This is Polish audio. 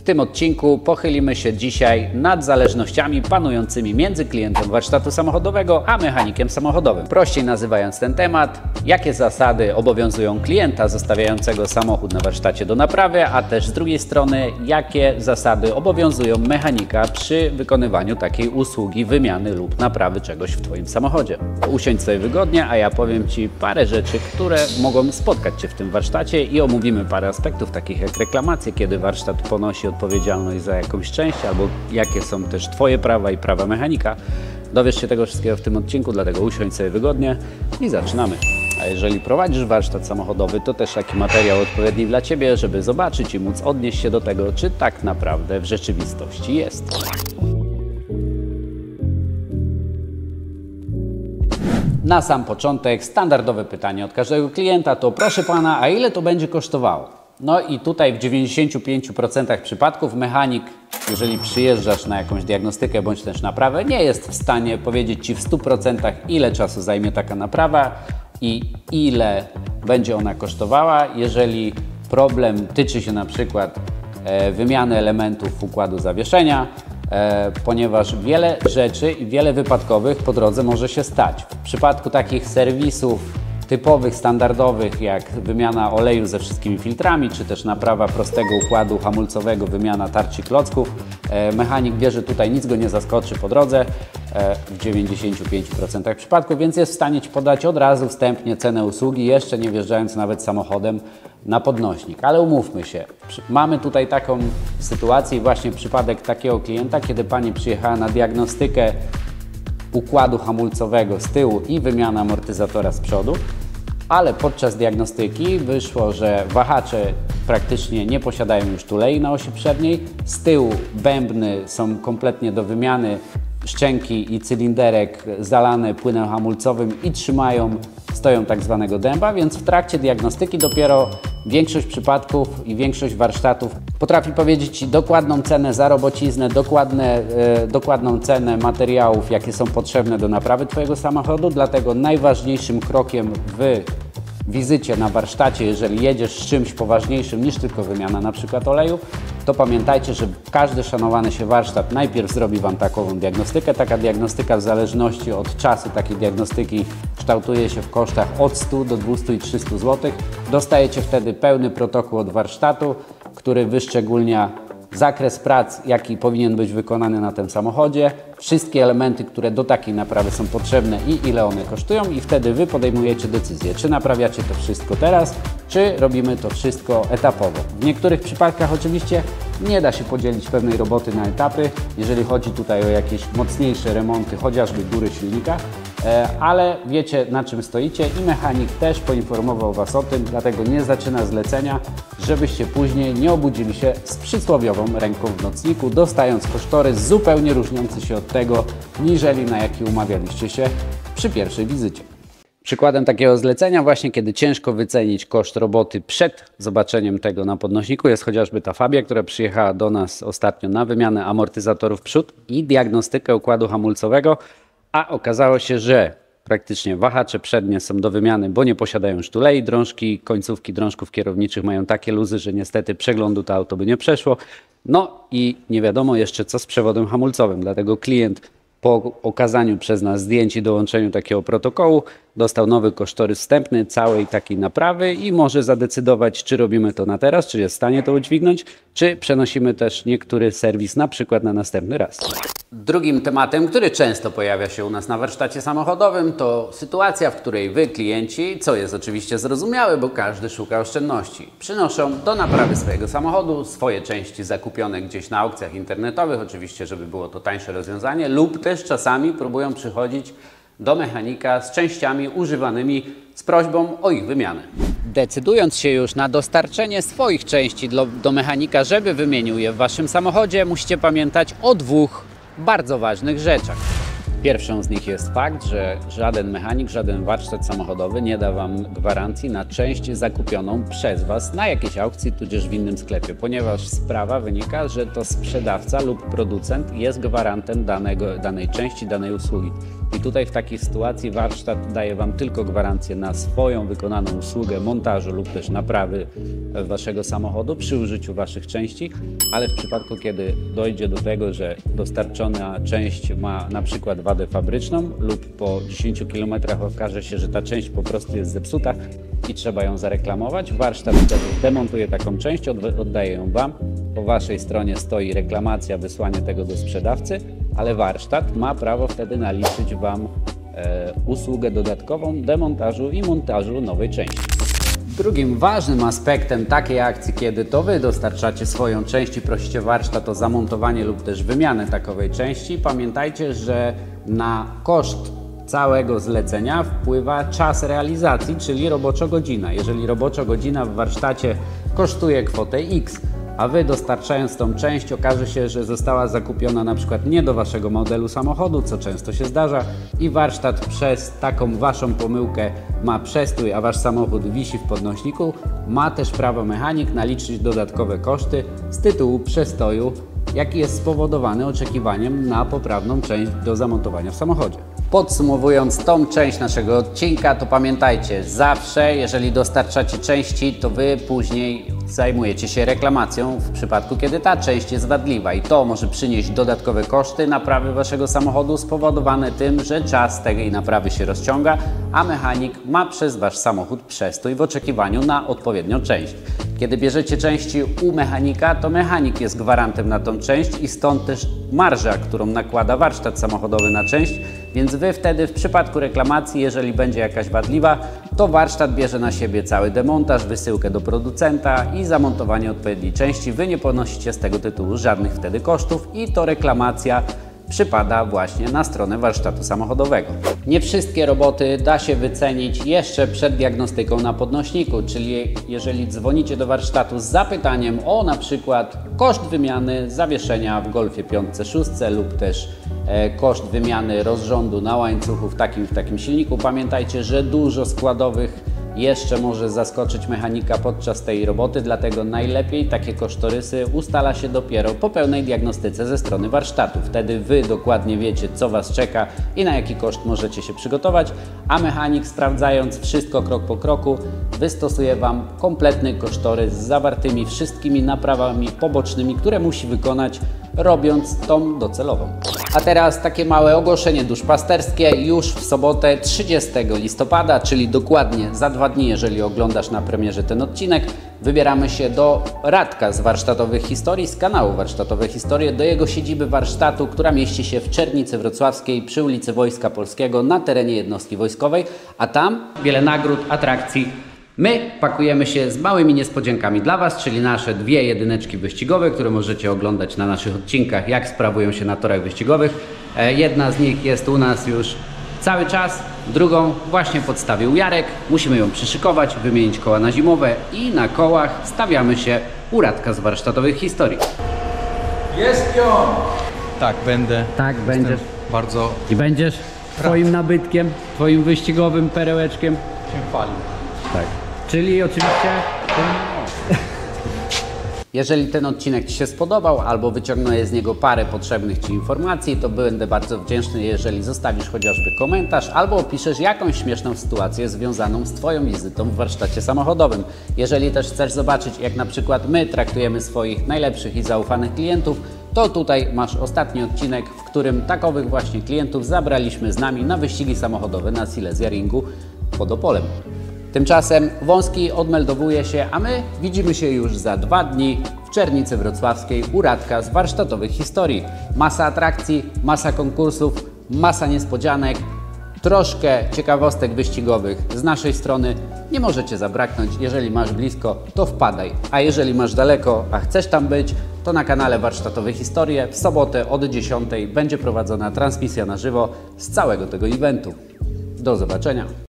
W tym odcinku pochylimy się dzisiaj nad zależnościami panującymi między klientem warsztatu samochodowego a mechanikiem samochodowym. Prościej nazywając ten temat, jakie zasady obowiązują klienta zostawiającego samochód na warsztacie do naprawy, a też z drugiej strony, jakie zasady obowiązują mechanika przy wykonywaniu takiej usługi wymiany lub naprawy czegoś w Twoim samochodzie. Usiądź sobie wygodnie, a ja powiem Ci parę rzeczy, które mogą spotkać Cię w tym warsztacie i omówimy parę aspektów takich jak reklamacje, kiedy warsztat ponosi odpowiedzialność za jakąś część, albo jakie są też Twoje prawa i prawa mechanika. Dowiesz się tego wszystkiego w tym odcinku, dlatego usiądź sobie wygodnie i zaczynamy. A jeżeli prowadzisz warsztat samochodowy, to też taki materiał odpowiedni dla Ciebie, żeby zobaczyć i móc odnieść się do tego, czy tak naprawdę w rzeczywistości jest. Na sam początek standardowe pytanie od każdego klienta to proszę Pana, a ile to będzie kosztowało? No i tutaj w 95% przypadków mechanik, jeżeli przyjeżdżasz na jakąś diagnostykę bądź też naprawę, nie jest w stanie powiedzieć Ci w 100% ile czasu zajmie taka naprawa i ile będzie ona kosztowała, jeżeli problem tyczy się na przykład e, wymiany elementów układu zawieszenia, e, ponieważ wiele rzeczy i wiele wypadkowych po drodze może się stać. W przypadku takich serwisów typowych, standardowych, jak wymiana oleju ze wszystkimi filtrami, czy też naprawa prostego układu hamulcowego, wymiana tarczy klocków, e, mechanik wie, że tutaj nic go nie zaskoczy po drodze e, w 95% przypadków, więc jest w stanie Ci podać od razu wstępnie cenę usługi, jeszcze nie wjeżdżając nawet samochodem na podnośnik. Ale umówmy się, mamy tutaj taką sytuację właśnie przypadek takiego klienta, kiedy Pani przyjechała na diagnostykę układu hamulcowego z tyłu i wymiana amortyzatora z przodu, ale podczas diagnostyki wyszło, że wahacze praktycznie nie posiadają już tulei na osi przedniej, z tyłu bębny są kompletnie do wymiany, szczęki i cylinderek zalane płynem hamulcowym i trzymają, stoją tak zwanego dęba, więc w trakcie diagnostyki dopiero większość przypadków i większość warsztatów potrafi powiedzieć Ci dokładną cenę za robociznę, dokładne, e, dokładną cenę materiałów, jakie są potrzebne do naprawy Twojego samochodu, dlatego najważniejszym krokiem w wizycie na warsztacie, jeżeli jedziesz z czymś poważniejszym niż tylko wymiana na przykład oleju, to pamiętajcie, że każdy szanowany się warsztat najpierw zrobi Wam takową diagnostykę. Taka diagnostyka w zależności od czasu takiej diagnostyki kształtuje się w kosztach od 100 do 200 i 300 zł. Dostajecie wtedy pełny protokół od warsztatu, który wyszczególnia zakres prac, jaki powinien być wykonany na tym samochodzie, wszystkie elementy, które do takiej naprawy są potrzebne i ile one kosztują i wtedy Wy podejmujecie decyzję, czy naprawiacie to wszystko teraz, czy robimy to wszystko etapowo. W niektórych przypadkach oczywiście nie da się podzielić pewnej roboty na etapy, jeżeli chodzi tutaj o jakieś mocniejsze remonty, chociażby góry silnika, ale wiecie na czym stoicie i mechanik też poinformował Was o tym, dlatego nie zaczyna zlecenia, żebyście później nie obudzili się z przysłowiową ręką w nocniku, dostając kosztorys zupełnie różniący się od tego, niżeli na jaki umawialiście się przy pierwszej wizycie. Przykładem takiego zlecenia, właśnie kiedy ciężko wycenić koszt roboty przed zobaczeniem tego na podnośniku, jest chociażby ta Fabia, która przyjechała do nas ostatnio na wymianę amortyzatorów przód i diagnostykę układu hamulcowego, a okazało się, że praktycznie wahacze przednie są do wymiany, bo nie posiadają sztulei, drążki, końcówki drążków kierowniczych mają takie luzy, że niestety przeglądu to auto by nie przeszło. No i nie wiadomo jeszcze co z przewodem hamulcowym, dlatego klient po okazaniu przez nas zdjęć i dołączeniu takiego protokołu dostał nowy kosztorys wstępny całej takiej naprawy i może zadecydować, czy robimy to na teraz, czy jest w stanie to udźwignąć, czy przenosimy też niektóry serwis na przykład na następny raz. Drugim tematem, który często pojawia się u nas na warsztacie samochodowym, to sytuacja, w której wy, klienci, co jest oczywiście zrozumiałe, bo każdy szuka oszczędności, przynoszą do naprawy swojego samochodu swoje części zakupione gdzieś na aukcjach internetowych, oczywiście, żeby było to tańsze rozwiązanie, lub też czasami próbują przychodzić do mechanika z częściami używanymi z prośbą o ich wymianę. Decydując się już na dostarczenie swoich części do, do mechanika, żeby wymienił je w waszym samochodzie, musicie pamiętać o dwóch bardzo ważnych rzeczach. Pierwszą z nich jest fakt, że żaden mechanik, żaden warsztat samochodowy nie da Wam gwarancji na część zakupioną przez Was na jakiejś aukcji, tudzież w innym sklepie, ponieważ sprawa wynika, że to sprzedawca lub producent jest gwarantem danego, danej części, danej usługi. I tutaj w takiej sytuacji warsztat daje Wam tylko gwarancję na swoją wykonaną usługę montażu lub też naprawy Waszego samochodu przy użyciu Waszych części, ale w przypadku, kiedy dojdzie do tego, że dostarczona część ma na przykład wadę fabryczną lub po 10 km okaże się, że ta część po prostu jest zepsuta i trzeba ją zareklamować, warsztat wtedy demontuje taką część, oddaje ją Wam. Po Waszej stronie stoi reklamacja, wysłanie tego do sprzedawcy, ale warsztat ma prawo wtedy naliczyć Wam e, usługę dodatkową demontażu i montażu nowej części. Drugim ważnym aspektem takiej akcji, kiedy to Wy dostarczacie swoją część i prosicie warsztat o zamontowanie lub też wymianę takowej części, pamiętajcie, że na koszt całego zlecenia wpływa czas realizacji, czyli roboczo godzina. Jeżeli roboczo godzina w warsztacie kosztuje kwotę X, a Wy dostarczając tą część okaże się, że została zakupiona na przykład nie do Waszego modelu samochodu, co często się zdarza i warsztat przez taką Waszą pomyłkę ma przestój, a Wasz samochód wisi w podnośniku, ma też prawo mechanik naliczyć dodatkowe koszty z tytułu przestoju, jaki jest spowodowany oczekiwaniem na poprawną część do zamontowania w samochodzie. Podsumowując tą część naszego odcinka, to pamiętajcie, zawsze jeżeli dostarczacie części, to Wy później zajmujecie się reklamacją w przypadku, kiedy ta część jest wadliwa i to może przynieść dodatkowe koszty naprawy Waszego samochodu spowodowane tym, że czas tej naprawy się rozciąga, a mechanik ma przez Wasz samochód przestój w oczekiwaniu na odpowiednią część. Kiedy bierzecie części u mechanika, to mechanik jest gwarantem na tą część i stąd też marża, którą nakłada warsztat samochodowy na część, więc Wy wtedy w przypadku reklamacji, jeżeli będzie jakaś wadliwa, to warsztat bierze na siebie cały demontaż, wysyłkę do producenta i zamontowanie odpowiedniej części. Wy nie ponosicie z tego tytułu żadnych wtedy kosztów i to reklamacja przypada właśnie na stronę warsztatu samochodowego. Nie wszystkie roboty da się wycenić jeszcze przed diagnostyką na podnośniku, czyli jeżeli dzwonicie do warsztatu z zapytaniem o na przykład koszt wymiany zawieszenia w Golfie 5C6 lub też e, koszt wymiany rozrządu na łańcuchu w takim, w takim silniku, pamiętajcie, że dużo składowych jeszcze może zaskoczyć mechanika podczas tej roboty, dlatego najlepiej takie kosztorysy ustala się dopiero po pełnej diagnostyce ze strony warsztatu. Wtedy Wy dokładnie wiecie, co Was czeka i na jaki koszt możecie się przygotować, a mechanik sprawdzając wszystko krok po kroku wystosuje Wam kompletny kosztorys z zawartymi wszystkimi naprawami pobocznymi, które musi wykonać robiąc tą docelową. A teraz takie małe ogłoszenie duszpasterskie już w sobotę 30 listopada, czyli dokładnie za dwa dni, jeżeli oglądasz na premierze ten odcinek, wybieramy się do Radka z Warsztatowych Historii, z kanału Warsztatowe Historie, do jego siedziby warsztatu, która mieści się w Czernicy Wrocławskiej przy ulicy Wojska Polskiego na terenie jednostki wojskowej, a tam wiele nagród, atrakcji, My pakujemy się z małymi niespodziankami dla Was, czyli nasze dwie jedyneczki wyścigowe, które możecie oglądać na naszych odcinkach, jak sprawują się na torach wyścigowych. E, jedna z nich jest u nas już cały czas, drugą właśnie podstawił Jarek. Musimy ją przyszykować, wymienić koła na zimowe i na kołach stawiamy się u Radka z warsztatowych historii. Jest ją! Tak, będę. Tak, będziesz. Bardzo I będziesz Twoim nabytkiem, Twoim wyścigowym perełeczkiem. się chwalił. Tak. Czyli oczywiście. Jeżeli ten odcinek Ci się spodobał albo wyciągnąłeś z niego parę potrzebnych Ci informacji, to będę bardzo wdzięczny, jeżeli zostawisz chociażby komentarz albo opiszesz jakąś śmieszną sytuację związaną z Twoją wizytą w warsztacie samochodowym. Jeżeli też chcesz zobaczyć, jak na przykład my traktujemy swoich najlepszych i zaufanych klientów, to tutaj masz ostatni odcinek, w którym takowych właśnie klientów zabraliśmy z nami na wyścigi samochodowe na Silesia Ringu pod Opolem. Tymczasem Wąski odmeldowuje się, a my widzimy się już za dwa dni w Czernicy Wrocławskiej u Radka z warsztatowych historii. Masa atrakcji, masa konkursów, masa niespodzianek, troszkę ciekawostek wyścigowych z naszej strony. Nie możecie zabraknąć. Jeżeli masz blisko, to wpadaj. A jeżeli masz daleko, a chcesz tam być, to na kanale Warsztatowe Historie w sobotę od 10 będzie prowadzona transmisja na żywo z całego tego eventu. Do zobaczenia.